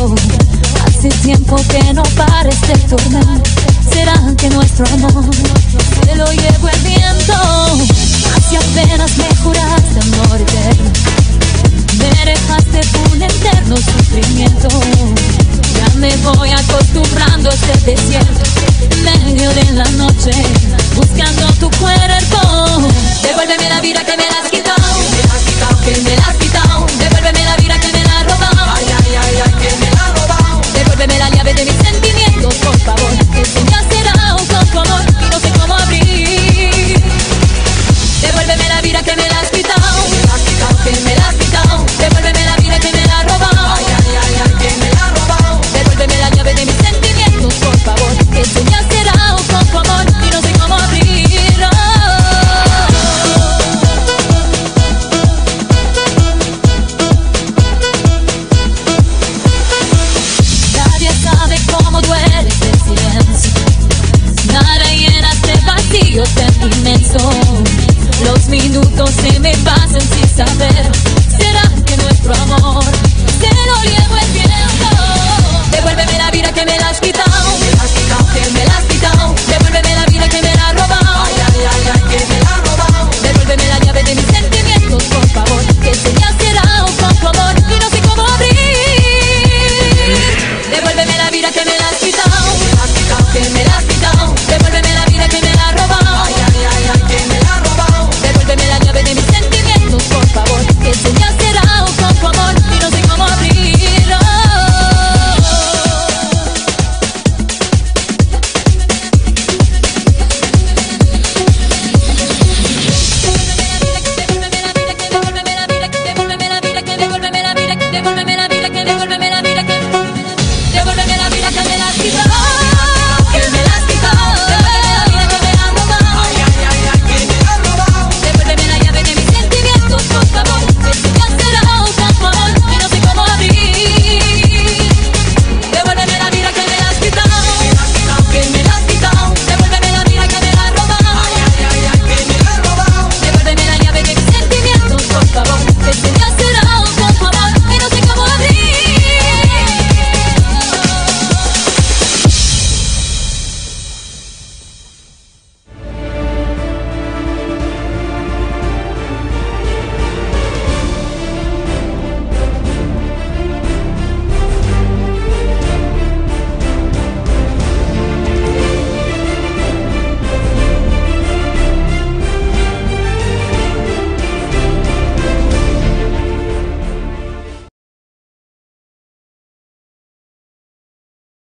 Hace tiempo que no pares de tornar. Será que nuestro amor se lo llevo el viento.